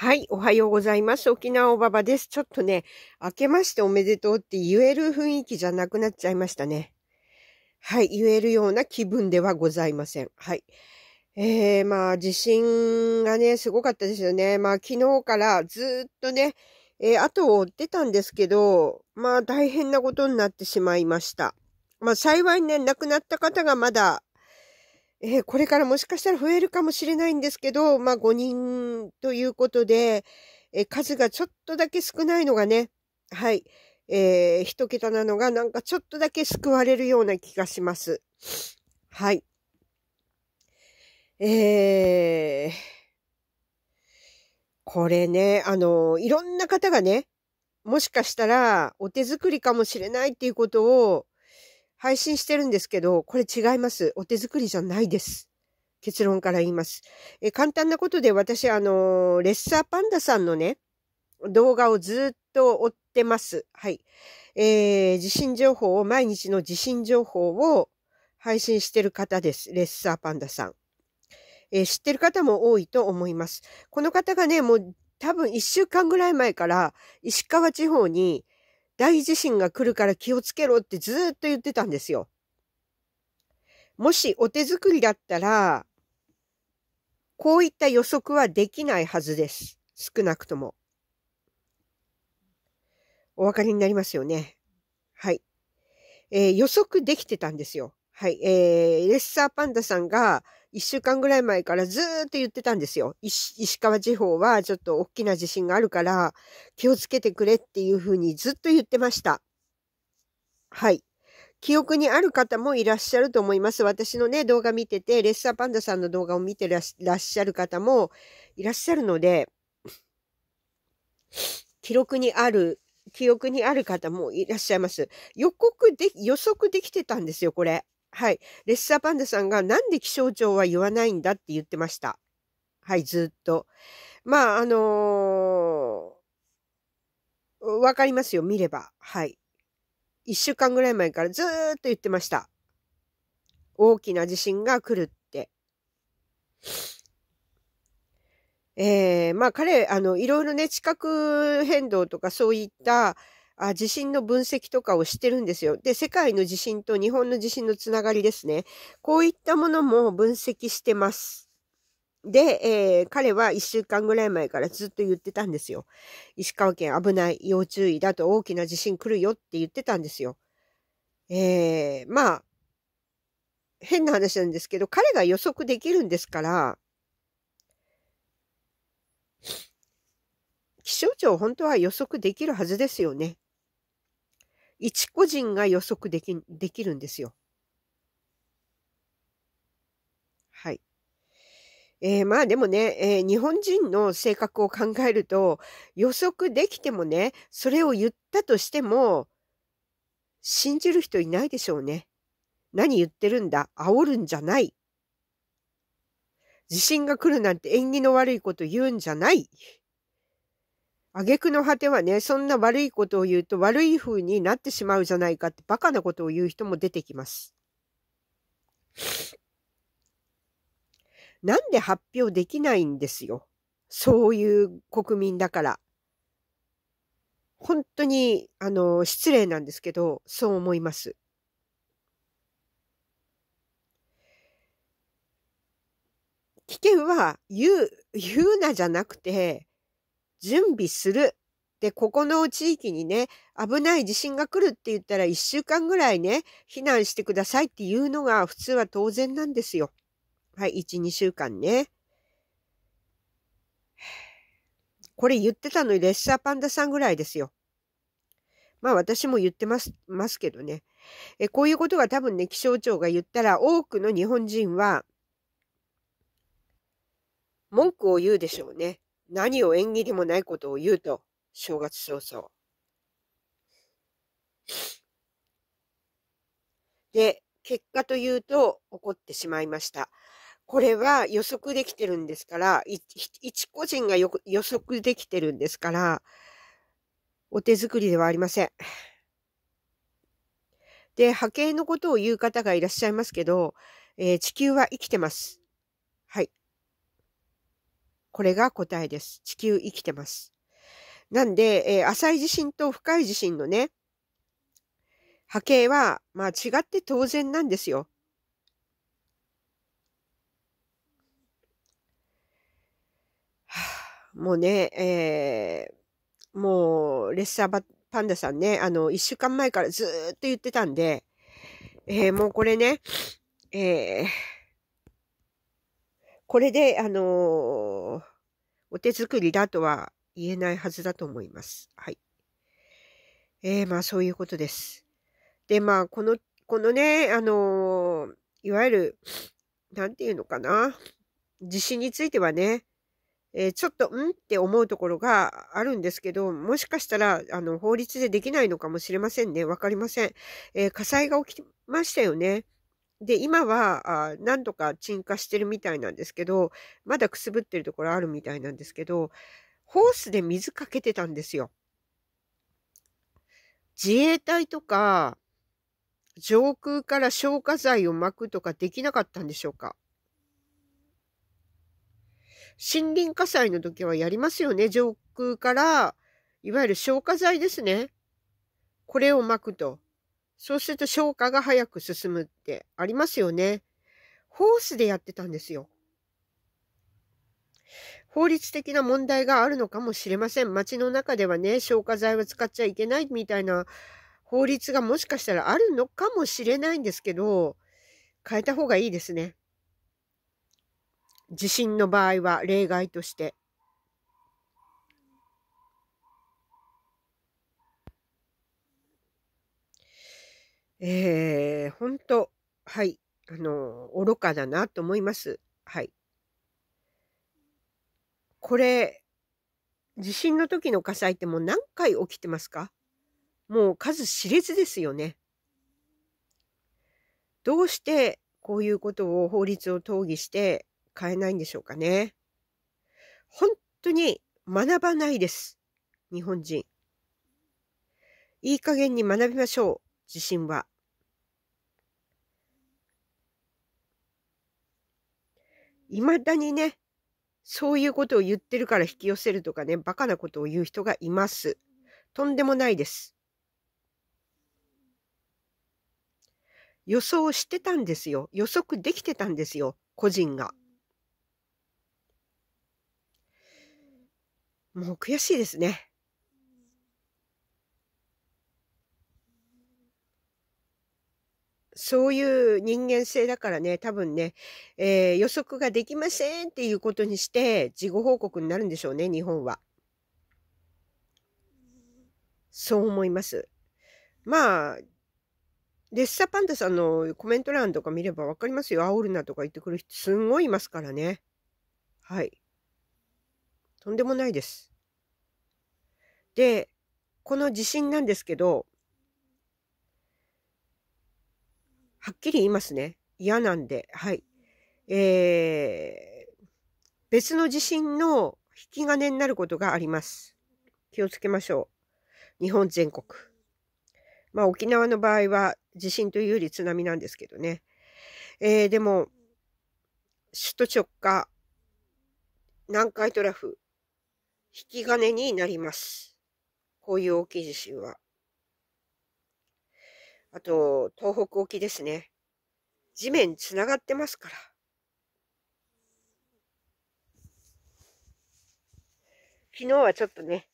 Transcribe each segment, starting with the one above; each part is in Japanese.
はい、おはようございます。沖縄おばばです。ちょっとね、明けましておめでとうって言える雰囲気じゃなくなっちゃいましたね。はい、言えるような気分ではございません。はい。えー、まあ、地震がね、すごかったですよね。まあ、昨日からずっとね、えー、後を追ってたんですけど、まあ、大変なことになってしまいました。まあ、幸いね、亡くなった方がまだえー、これからもしかしたら増えるかもしれないんですけど、まあ5人ということで、えー、数がちょっとだけ少ないのがね、はい、えー、一桁なのがなんかちょっとだけ救われるような気がします。はい。えー、これね、あの、いろんな方がね、もしかしたらお手作りかもしれないっていうことを配信してるんですけど、これ違います。お手作りじゃないです。結論から言います。え簡単なことで私、あの、レッサーパンダさんのね、動画をずっと追ってます。はい。えー、地震情報を、毎日の地震情報を配信してる方です。レッサーパンダさん。えー、知ってる方も多いと思います。この方がね、もう多分一週間ぐらい前から石川地方に大地震が来るから気をつけろってずっと言ってたんですよ。もしお手作りだったら、こういった予測はできないはずです。少なくとも。お分かりになりますよね。はい。えー、予測できてたんですよ。はい。えー、レッサーパンダさんが一週間ぐらい前からずーっと言ってたんですよ。石川地方はちょっと大きな地震があるから気をつけてくれっていうふうにずっと言ってました。はい。記憶にある方もいらっしゃると思います。私のね、動画見てて、レッサーパンダさんの動画を見てらっしゃる方もいらっしゃるので、記録にある、記憶にある方もいらっしゃいます。予告で、予測できてたんですよ、これ。はい。レッサーパンダさんがなんで気象庁は言わないんだって言ってました。はい、ずっと。まあ、あのー、わかりますよ、見れば。はい。一週間ぐらい前からずっと言ってました。大きな地震が来るって。えー、まあ彼、あの、いろいろね、地殻変動とかそういった、あ地震の分析とかをしてるんですよ。で、世界の地震と日本の地震のつながりですね。こういったものも分析してます。で、えー、彼は一週間ぐらい前からずっと言ってたんですよ。石川県危ない、要注意だと大きな地震来るよって言ってたんですよ。えー、まあ、変な話なんですけど、彼が予測できるんですから、気象庁本当は予測できるはずですよね。一個人が予測でき、できるんですよ。はい。えー、まあでもね、えー、日本人の性格を考えると、予測できてもね、それを言ったとしても、信じる人いないでしょうね。何言ってるんだ？煽るんじゃない。地震が来るなんて縁起の悪いこと言うんじゃない。挙句の果てはね、そんな悪いことを言うと悪い風になってしまうじゃないかってバカなことを言う人も出てきます。なんで発表できないんですよ。そういう国民だから。本当に、あの、失礼なんですけど、そう思います。危険は言う、言うなじゃなくて、準備する。で、ここの地域にね、危ない地震が来るって言ったら一週間ぐらいね、避難してくださいっていうのが普通は当然なんですよ。はい、1、2週間ね。これ言ってたのにレッサーパンダさんぐらいですよ。まあ私も言ってます、ますけどね。えこういうことが多分ね、気象庁が言ったら多くの日本人は文句を言うでしょうね。何を縁起でもないことを言うと、正月早々。で、結果というと、怒ってしまいました。これは予測できてるんですから、一個人が予測できてるんですから、お手作りではありません。で、波形のことを言う方がいらっしゃいますけど、えー、地球は生きてます。これが答えです。地球生きてます。なんで、えー、浅い地震と深い地震のね、波形は、まあ違って当然なんですよ。はあ、もうね、えー、もう、レッサーパンダさんね、あの、一週間前からずっと言ってたんで、えー、もうこれね、えー、これで、あのー、お手作りだとは言えないはずだと思います。はい。えー、まあそういうことです。で、まあこの、このね、あのー、いわゆる、なんていうのかな。地震についてはね、えー、ちょっと、んって思うところがあるんですけど、もしかしたら、あの、法律でできないのかもしれませんね。わかりません。えー、火災が起きましたよね。で、今は、あ何度か鎮火してるみたいなんですけど、まだくすぶってるところあるみたいなんですけど、ホースで水かけてたんですよ。自衛隊とか、上空から消火剤を撒くとかできなかったんでしょうか森林火災の時はやりますよね。上空から、いわゆる消火剤ですね。これを撒くと。そうすると消化が早く進むってありますよね。ホースでやってたんですよ。法律的な問題があるのかもしれません。街の中ではね、消火剤は使っちゃいけないみたいな法律がもしかしたらあるのかもしれないんですけど、変えた方がいいですね。地震の場合は例外として。えー、本当はい、あの、愚かだなと思います。はい。これ、地震の時の火災ってもう何回起きてますか？もう数知れずですよね。どうしてこういうことを法律を討議して変えないんでしょうかね。本当に学ばないです。日本人。いい加減に学びましょう。地震は。未だにね、そういうことを言ってるから引き寄せるとかね、バカなことを言う人がいます。とんでもないです。予想してたんですよ。予測できてたんですよ。個人が。もう悔しいですね。そういう人間性だからね、多分ね、えー、予測ができませんっていうことにして、事後報告になるんでしょうね、日本は。そう思います。まあ、レッサパンダさんのコメント欄とか見ればわかりますよ。煽るなとか言ってくる人すんごいいますからね。はい。とんでもないです。で、この地震なんですけど、はっきり言いますね。嫌なんで。はい。えー、別の地震の引き金になることがあります。気をつけましょう。日本全国。まあ沖縄の場合は地震というより津波なんですけどね。えー、でも、首都直下、南海トラフ、引き金になります。こういう大きい地震は。あと、東北沖ですね。地面つながってますから。昨日はちょっとね、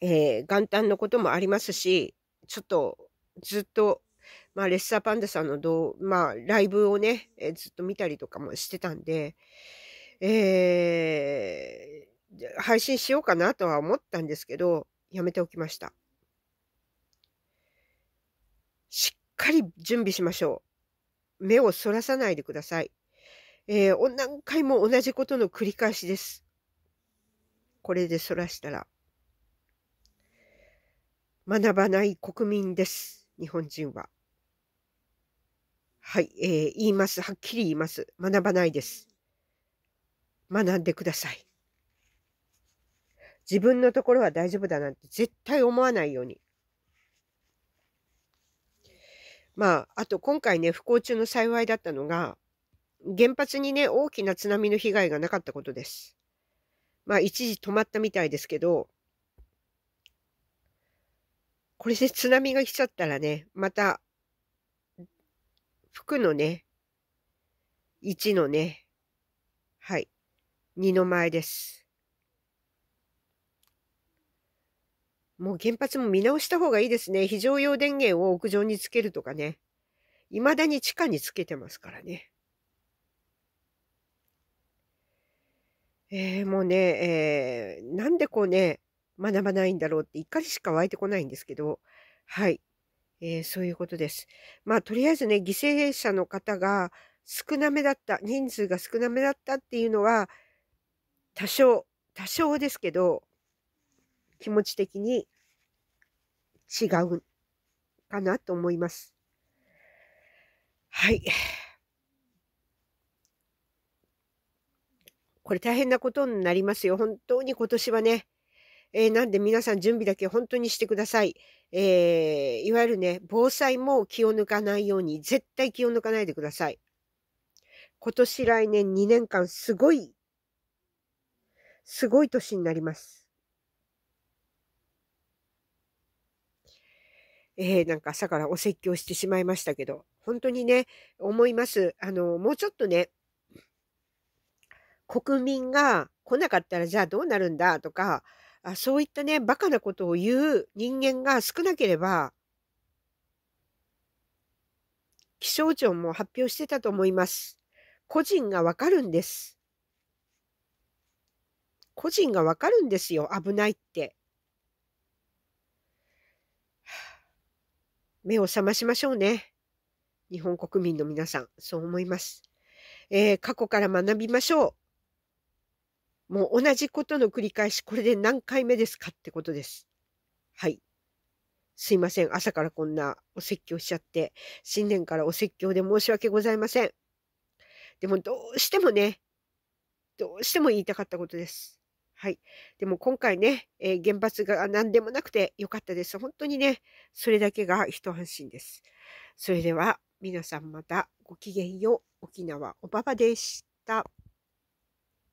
えー、元旦のこともありますし、ちょっとずっと、まあ、レッサーパンダさんのどう、まあ、ライブをね、えー、ずっと見たりとかもしてたんで、えー、配信しようかなとは思ったんですけど、やめておきました。しっかり準備しましょう。目をそらさないでください。えー、何回も同じことの繰り返しです。これでそらしたら。学ばない国民です。日本人は。はい、えー、言います。はっきり言います。学ばないです。学んでください。自分のところは大丈夫だなんて絶対思わないように。まあ、あと今回ね、不幸中の幸いだったのが、原発にね、大きな津波の被害がなかったことです。まあ、一時止まったみたいですけど、これで津波が来ちゃったらね、また、服のね、1のね、はい、2の前です。もう原発も見直した方がいいですね。非常用電源を屋上につけるとかね。未だに地下につけてますからね。えー、もうね、えー、なんでこうね、学ばないんだろうって怒りしか湧いてこないんですけど、はい。えー、そういうことです。まあ、とりあえずね、犠牲者の方が少なめだった、人数が少なめだったっていうのは、多少、多少ですけど、気持ち的に違うかなと思います。はい。これ大変なことになりますよ。本当に今年はね。えー、なんで皆さん準備だけ本当にしてください。えー、いわゆるね、防災も気を抜かないように、絶対気を抜かないでください。今年来年2年間すごい、すごい年になります。えー、なんか朝からお説教してしまいましたけど、本当にね、思います。あの、もうちょっとね、国民が来なかったらじゃあどうなるんだとか、あそういったね、バカなことを言う人間が少なければ、気象庁も発表してたと思います。個人がわかるんです。個人がわかるんですよ。危ないって。目を覚ましましょうね。日本国民の皆さん、そう思います。えー、過去から学びましょう。もう同じことの繰り返し、これで何回目ですかってことです。はい。すいません。朝からこんなお説教しちゃって、新年からお説教で申し訳ございません。でもどうしてもね、どうしても言いたかったことです。はい。でも今回ね、えー、原発が何でもなくてよかったです。本当にね、それだけが一安心です。それでは皆さんまたごきげんよう。沖縄おばばでした。